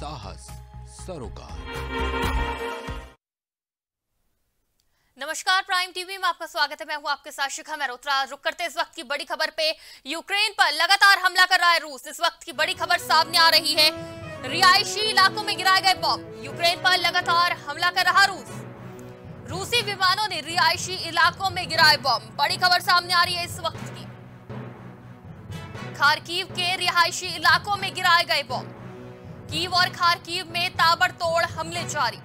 साहस, सरोकार। नमस्कार, प्राइम टीवी में आपका स्वागत है। मैं हूँ आपके साथ शिखा मेहरोत्रा रुक करते इस वक्त की बड़ी खबर पे। यूक्रेन पर लगातार हमला कर रहा है रूस। इस वक्त की बड़ी खबर सामने आ रही है। रिहायशी इलाकों में गिराए गए बॉम्ब यूक्रेन पर लगातार हमला कर रहा रूस। रूसी विमानों ने रिहायशी इलाकों में गिराए बॉम्ब बड़ी खबर सामने आ रही है इस वक्त की। खारकीव के रिहायशी इलाकों में गिराए गए बॉम्ब कीव और खारकीव में ताबड़तोड़ हमले जारी।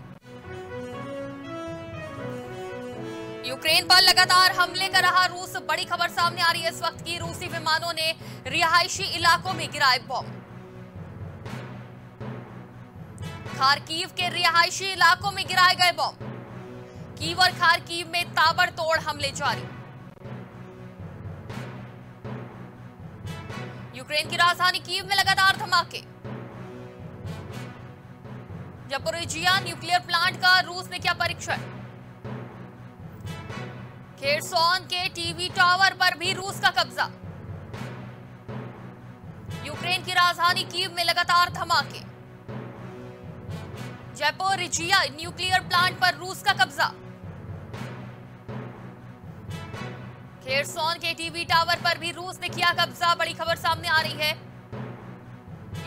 यूक्रेन पर लगातार हमले कर रहा रूस, बड़ी खबर सामने आ रही है। इस वक्त की रूसी विमानों ने रिहायशी इलाकों में गिराए बॉम्ब। खारकीव के रिहायशी इलाकों में गिराए गए बॉम्ब। कीव और खारकीव में ताबड़तोड़ हमले जारी। यूक्रेन की राजधानी कीव में लगातार धमाके। जपोरिजिया न्यूक्लियर प्लांट का रूस ने किया परीक्षण? खेरसोन के टीवी टावर पर भी रूस का कब्जा। यूक्रेन की राजधानी कीव में लगातार धमाके। जयपोरिजिया न्यूक्लियर प्लांट पर रूस का कब्जा। खेरसोन के टीवी टावर पर भी रूस ने किया कब्जा, बड़ी खबर सामने आ रही है।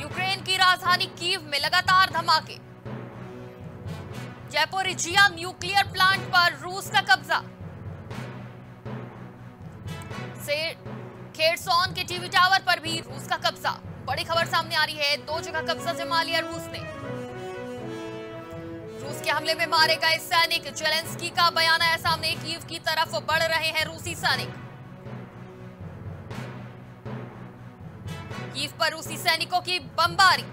यूक्रेन की राजधानी कीव में लगातार धमाके। जयपोरिजिया न्यूक्लियर प्लांट पर रूस का कब्जा। से खेरसोन के टीवी टावर पर भी रूस का कब्जा। बड़ी खबर सामने आ रही है, दो जगह कब्जा जमा लिया रूस ने। रूस के हमले में मारे गए सैनिक, जेलेंस्की का बयान आया सामने, कीव की तरफ़ बढ़ रहे हैं रूसी सैनिक। कीव पर रूसी सैनिकों की बमबारी।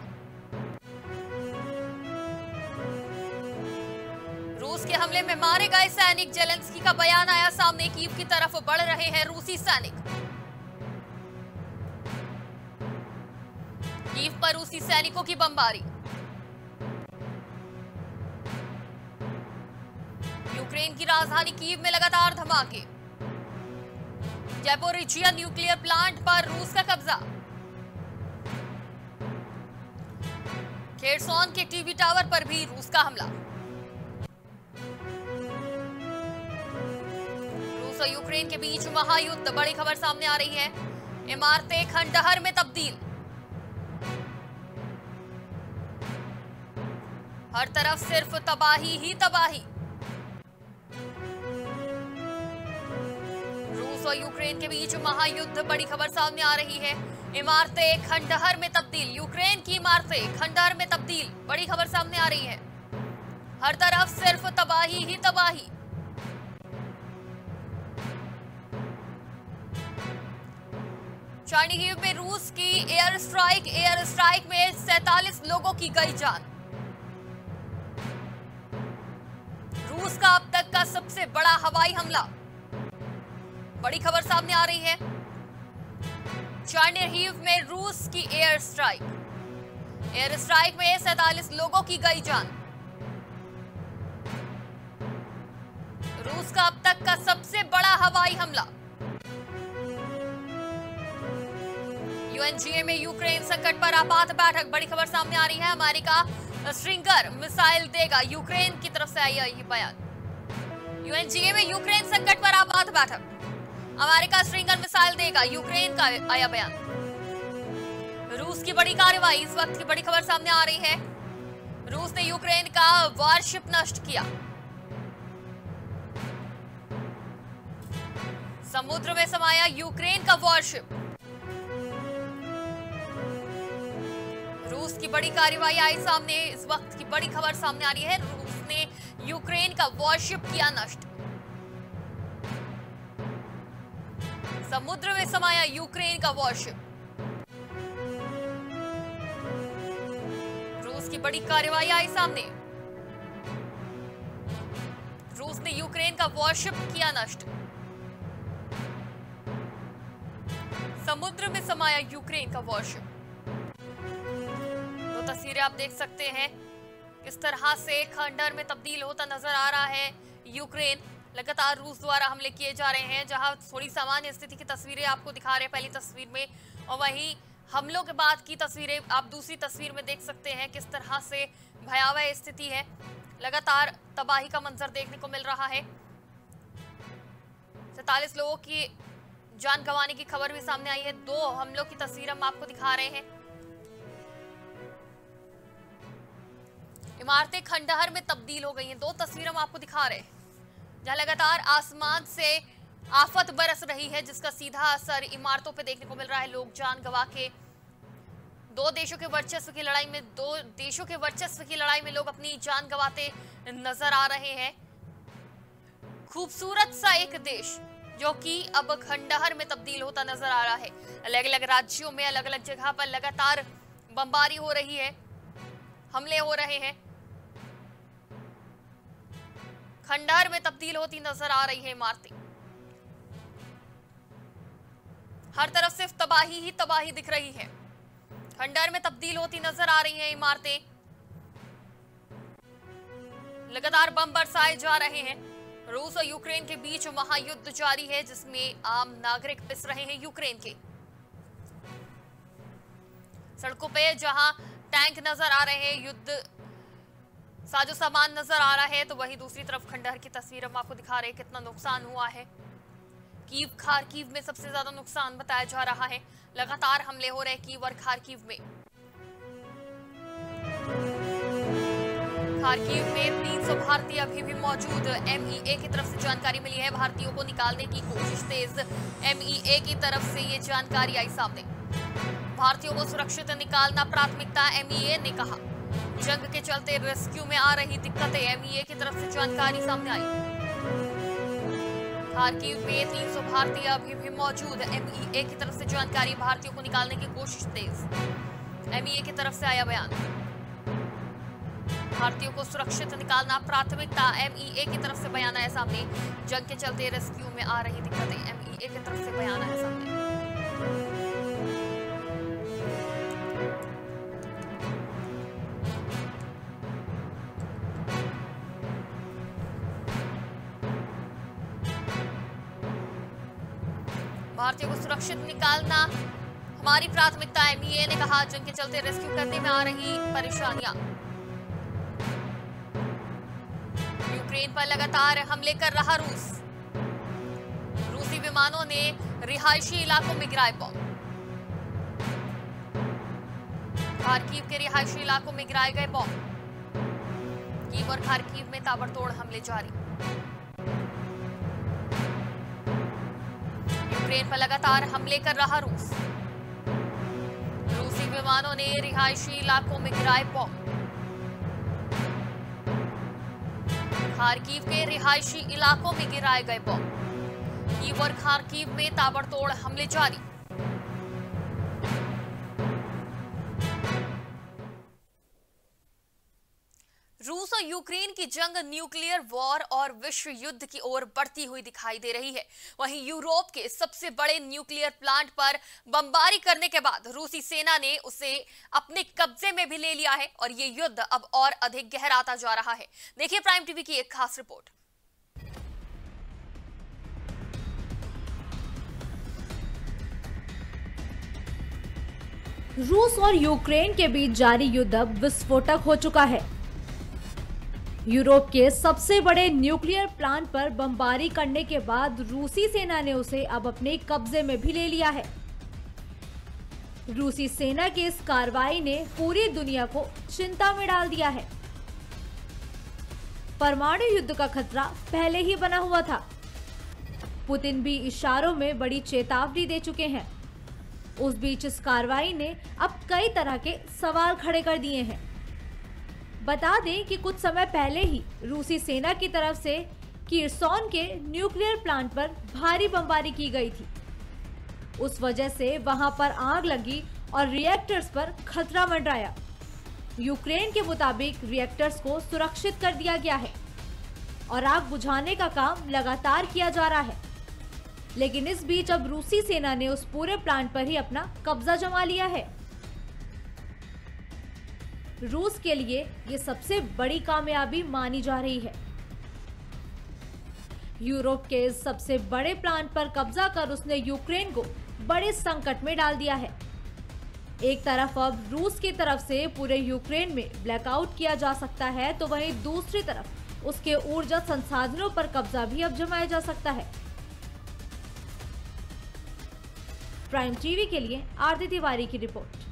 के हमले में मारे गए सैनिक जेलेंस्की का बयान आया। सामने कीव की तरफ़ बढ़ रहे हैं रूसी सैनिक। कीव पर रूसी सैनिकों की बमबारी। यूक्रेन की राजधानी कीव में लगातार धमाके। जयपोरिजिया न्यूक्लियर प्लांट पर रूस का कब्जा। खेरसोन के टीवी टावर पर भी रूस का हमला। और यूक्रेन के बीच महायुद्ध। बड़ी खबर सामने आ रही है। इमारतें खंडहर में तब्दील। हर तरफ़ सिर्फ़ तबाही ही तबाही। रूस और यूक्रेन के बीच महायुद्ध, बड़ी खबर सामने आ रही है। इमारतें खंडहर में तब्दील। यूक्रेन की इमारतें खंडहर में तब्दील। बड़ी खबर सामने आ रही है। हर तरफ़ सिर्फ़ तबाही ही तबाही। चार्निहिव में रूस की एयर स्ट्राइक एयर स्ट्राइक में सैतालीस लोगों की गई जान। रूस का अब तक का सबसे बड़ा हवाई हमला। बड़ी खबर सामने आ रही है। चार्निहिव में रूस की एयर स्ट्राइक। एयर स्ट्राइक में सैतालीस लोगों की गई जान। रूस का अब तक का सबसे बड़ा हवाई हमला। यूएनजीए में यूक्रेन संकट पर आपात बैठक। बड़ी खबर सामने आ रही है। अमेरिका स्ट्रिंगर मिसाइल देगा। यूक्रेन की तरफ़ से आई ये बयान। यूएनजीए में यूक्रेन संकट पर आपात बैठक। अमेरिका स्ट्रिंगर मिसाइल देगा। यूक्रेन का आया बयान। रूस की बड़ी कार्रवाई। इस वक्त की बड़ी खबर सामने आ रही है। रूस ने यूक्रेन का वारशिप नष्ट किया। समुद्र में समाया यूक्रेन का वॉरशिप। रूस की बड़ी कार्रवाई आई सामने, इस वक्त की बड़ी खबर सामने आ रही है रूस ने यूक्रेन का वॉरशिप किया नष्ट। समुद्र में समाया यूक्रेन का वॉरशिप। रूस की बड़ी कार्रवाई आई सामने। रूस ने यूक्रेन का वॉरशिप किया नष्ट। समुद्र में समाया यूक्रेन का वॉरशिप। तस्वीरें आप देख सकते हैं। किस तरह से खंडर में तब्दील होता नज़र आ रहा है यूक्रेन। लगातार रूस द्वारा हमले किए जा रहे हैं, जहाँ थोड़ी सामान्य स्थिति की तस्वीरें आपको दिखा रहे हैं पहली तस्वीर में। और वहीं हमलों के बाद की तस्वीरें, आप दूसरी तस्वीर में देख सकते हैं किस तरह से भयावह स्थिति है। लगातार तबाही का मंजर देखने को मिल रहा है। सैतालीस लोगों की जान गंवाने की खबर भी सामने आई है। दो हमलों की तस्वीर हम आपको दिखा रहे हैं। इमारतें खंडहर में तब्दील हो गई हैं। दो तस्वीर हम आपको दिखा रहे हैं। जहाँ लगातार आसमान से आफत बरस रही है, जिसका सीधा असर इमारतों पर देखने को मिल रहा है। लोग जान गवा के दो देशों के वर्चस्व की लड़ाई में, दो देशों के वर्चस्व की लड़ाई में लोग अपनी जान गवाते नज़र आ रहे हैं। खूबसूरत सा एक देश जो कि अब खंडहर में तब्दील होता नज़र आ रहा है। अलग अलग राज्यों में अलग अलग जगह पर लगातार बमबारी हो रही है, हमले हो रहे हैं। खंडहर में तब्दील होती नज़र आ रही है इमारतें। हर तरफ़ सिर्फ़ तबाही ही तबाही दिख रही है। खंडहर में तब्दील होती नज़र आ रही है इमारतें। लगातार बम बरसाए जा रहे हैं। रूस और यूक्रेन के बीच महायुद्ध जारी है, जिसमें आम नागरिक पिस रहे हैं यूक्रेन के। सड़कों पे जहाँ टैंक नज़र आ रहे हैं, युद्ध साजो सामान नज़र आ रहा है तो वहीं दूसरी तरफ़ खंडहर की तस्वीर हम आपको दिखा रहे हैं, कितना नुकसान हुआ है। कीव खारकीव में सबसे ज़्यादा नुकसान बताया जा रहा है। लगातार हमले हो रहे कीव और खारकीव में। खारकीव में 300 भारतीय अभी भी मौजूद। एमईए की तरफ़ से जानकारी मिली है, भारतीयों को निकालने की कोशिश तेज। एमईए की तरफ़ से ये जानकारी आई सामने। भारतीयों को सुरक्षित निकालना प्राथमिकता एमईए ने कहा। जंग के चलते रेस्क्यू में आ रही दिक्कतें एमईए की तरफ़ से जानकारी सामने आई। खारकीव में 300 भारतीय अभी भी मौजूद। एमईए की तरफ़ से जानकारी, भारतीयों को निकालने की कोशिश तेज। एमईए की तरफ़ से आया बयान। भारतीयों को सुरक्षित निकालना प्राथमिकता। एमईए की तरफ़ से बयान आया सामने। जंग के चलते रेस्क्यू में आ रही दिक्कतें। एमईए की तरफ़ से बयान आया सामने। भारतीयों को सुरक्षित निकालना। हमारी प्राथमिकता एमईए ने कहा जंग के चलते रेस्क्यू करने में आ रही परेशानियाँ। यूक्रेन पर लगातार हमले कर रहा रूस। रूसी विमानों ने रिहायशी इलाकों में गिराए बम। खारकीव के रिहायशी इलाकों में गिराए गए बम। कीव और खारकीव में ताबड़तोड़ हमले जारी। यूक्रेन पर लगातार हमले कर रहा रूस। रूसी विमानों ने रिहायशी इलाकों में गिराए बॉम्ब। खारकीव के रिहायशी इलाकों में गिराए गए बॉम्ब। कीव और खारकीव में ताबड़तोड़ हमले जारी। रूस और यूक्रेन की जंग न्यूक्लियर वॉर और विश्व युद्ध की ओर बढ़ती हुई दिखाई दे रही है। वहीं यूरोप के सबसे बड़े न्यूक्लियर प्लांट पर बमबारी करने के बाद रूसी सेना ने उसे अपने कब्जे में भी ले लिया है और ये युद्ध अब और अधिक गहराता जा रहा है। देखिए प्राइम टीवी की एक खास रिपोर्ट। रूस और यूक्रेन के बीच जारी युद्ध अब विस्फोटक हो चुका है। यूरोप के सबसे बड़े न्यूक्लियर प्लांट पर बमबारी करने के बाद रूसी सेना ने उसे अब अपने कब्जे में भी ले लिया है। रूसी सेना की इस कार्रवाई ने पूरी दुनिया को चिंता में डाल दिया है। परमाणु युद्ध का खतरा पहले ही बना हुआ था। पुतिन भी इशारों में बड़ी चेतावनी दे चुके हैं। उस बीच इस कार्रवाई ने अब कई तरह के सवाल खड़े कर दिए हैं। बता दें कि कुछ समय पहले ही रूसी सेना की तरफ़ से किरसोन के न्यूक्लियर प्लांट पर भारी बमबारी की गई थी। उस वजह से वहाँ पर आग लगी और रिएक्टर्स पर खतरा मंडराया। यूक्रेन के मुताबिक रिएक्टर्स को सुरक्षित कर दिया गया है और आग बुझाने का काम लगातार किया जा रहा है। लेकिन इस बीच अब रूसी सेना ने उस पूरे प्लांट पर ही अपना कब्जा जमा लिया है। रूस के लिए ये सबसे बड़ी कामयाबी मानी जा रही है। यूरोप के इस सबसे बड़े प्लांट पर कब्जा कर उसने यूक्रेन को बड़े संकट में डाल दिया है। एक तरफ़ अब रूस की तरफ़ से पूरे यूक्रेन में ब्लैकआउट किया जा सकता है तो वहीं दूसरी तरफ़ उसके ऊर्जा संसाधनों पर कब्जा भी अब जमाया जा सकता है। प्राइम टीवी के लिए आरती तिवारी की रिपोर्ट।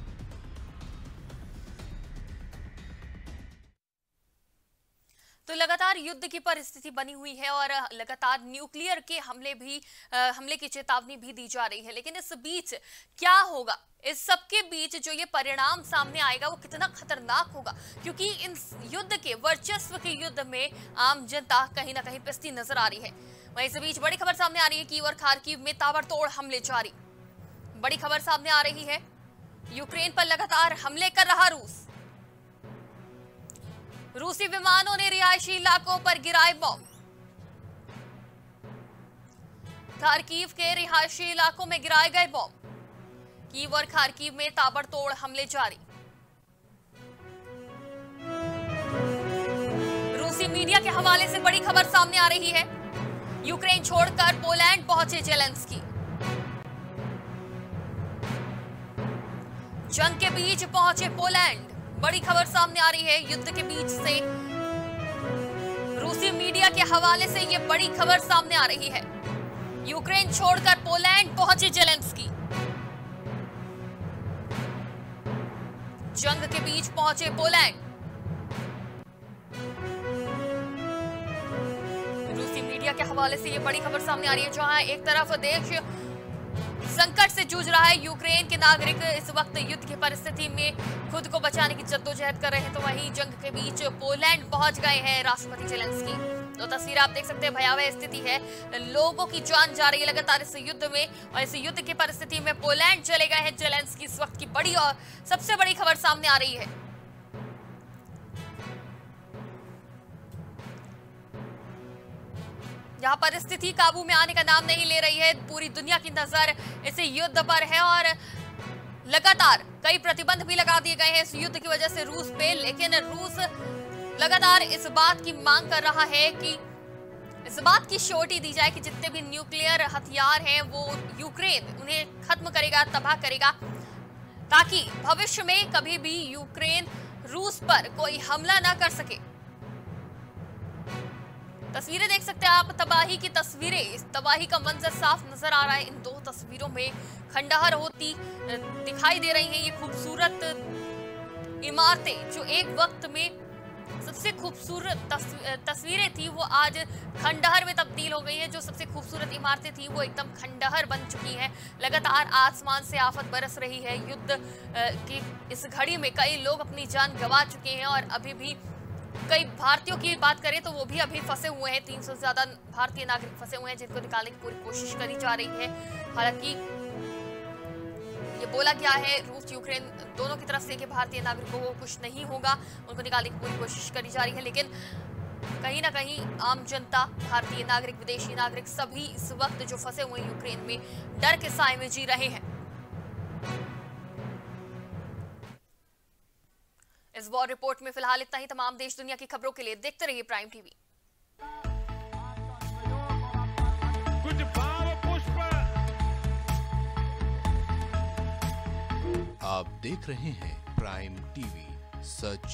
लगातार युद्ध की परिस्थिति बनी हुई है और लगातार न्यूक्लियर के हमले भी आ, हमले की चेतावनी भी दी जा रही है। लेकिन इस बीच क्या होगा? इस सबके बीच जो ये परिणाम सामने आएगा वो कितना खतरनाक होगा? क्योंकि इन युद्ध के वर्चस्व के युद्ध में आम जनता कहीं ना कहीं पिस्ती नज़र आ रही है। वहीं इस बीच बड़ी खबर सामने आ रही है की और खारकीव में ताबड़तोड़ हमले जारी। बड़ी खबर सामने आ रही है। यूक्रेन पर लगातार हमले कर रहा रूस। रूसी विमानों ने रिहायशी इलाकों पर गिराए बॉम्ब खारकीव के रिहायशी इलाकों में गिराए गए बॉम्ब कीव और खारकीव में ताबड़तोड़ हमले जारी। रूसी मीडिया के हवाले से बड़ी खबर सामने आ रही है। यूक्रेन छोड़कर पोलैंड पहुँचे जेलेंस्की। जंग के बीच पहुँचे पोलैंड। बड़ी खबर सामने आ रही है युद्ध के बीच से। रूसी मीडिया के हवाले से यह बड़ी खबर सामने आ रही है। यूक्रेन छोड़कर पोलैंड पहुँचे जेलेंस्की। जंग के बीच पहुँचे पोलैंड। रूसी मीडिया के हवाले से यह बड़ी खबर सामने आ रही है, जहाँ एक तरफ़ देश संकट से जूझ रहा है। यूक्रेन के नागरिक इस वक्त युद्ध की परिस्थिति में खुद को बचाने की जद्दोजहद कर रहे हैं। तो वहीं जंग के बीच पोलैंड पहुँच गए हैं राष्ट्रपति जेलेंस्की। तो तस्वीर आप देख सकते हैं, भयावह स्थिति है। लोगों की जान जा रही है लगातार इस युद्ध में और इस युद्ध की परिस्थिति में पोलैंड चले गए हैं। जेलेंस्की इस वक्त की बड़ी और सबसे बड़ी खबर सामने आ रही है। यहाँ पर स्थिति काबू में आने का नाम नहीं ले रही है। पूरी दुनिया की नज़र इस युद्ध पर है और लगातार कई प्रतिबंध भी लगा दिए गए हैं इस युद्ध की वजह से रूस पे, लेकिन रूस लगातार इस बात की मांग कर रहा है कि इस बात की श्योरिटी दी जाए कि जितने भी न्यूक्लियर हथियार हैं, वो यूक्रेन उन्हें खत्म करेगा, तबाह करेगा, ताकि भविष्य में कभी भी यूक्रेन रूस पर कोई हमला ना कर सके। तस्वीरें देख सकते हैं आप, तबाही की तस्वीरें। इस तबाही का मंजर साफ़ नज़र आ रहा है। इन दो तस्वीरों में खंडहर होती दिखाई दे रही हैं ये खूबसूरत इमारतें। जो एक वक्त में सबसे खूबसूरत तस्वीरें थी, वो आज खंडहर में तब्दील हो गई है। जो सबसे खूबसूरत इमारतें थी, वो एकदम खंडहर बन चुकी हैं। लगातार आसमान से आफत बरस रही है। युद्ध की, इस घड़ी में कई लोग अपनी जान गंवा चुके हैं और अभी भी कई भारतीयों की बात करें तो वो भी अभी फंसे हुए हैं। तीन सौ ज़्यादा भारतीय नागरिक फंसे हुए हैं, जिनको निकालने की पूरी कोशिश करी जा रही है। हालाँकि ये बोला गया है, रूस, यूक्रेन दोनों की तरफ़ से कि भारतीय नागरिकों को कुछ नहीं होगा, उनको निकालने की पूरी कोशिश करी जा रही है। लेकिन कहीं ना कहीं आम जनता, भारतीय नागरिक, विदेशी नागरिक सभी इस वक्त जो फंसे हुए यूक्रेन में, डर के साय में जी रहे हैं। इस वॉर रिपोर्ट में फ़िलहाल इतना ही। तमाम देश दुनिया की खबरों के लिए देखते रहिए प्राइम टीवी कुछ भाव पुष्प। आप देख रहे हैं प्राइम टीवी सच